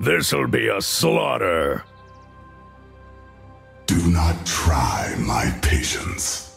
This'll be a slaughter. Do not try my patience.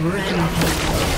Rampage.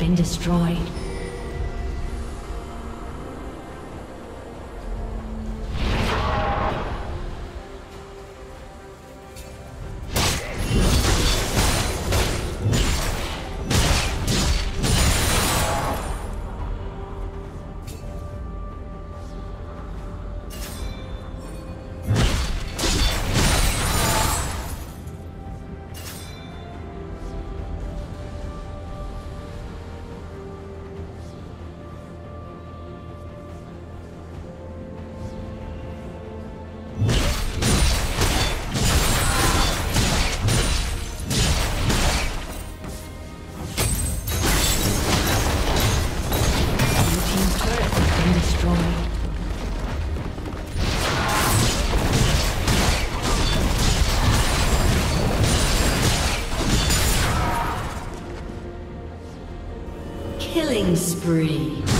been destroyed. Killing spree.